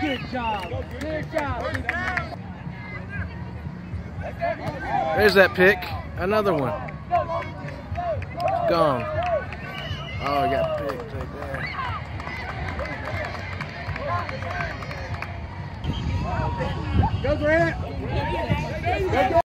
Good job. Good job. There's that pick. Another one. Gone. Oh, I got picked right there. Go, Grant.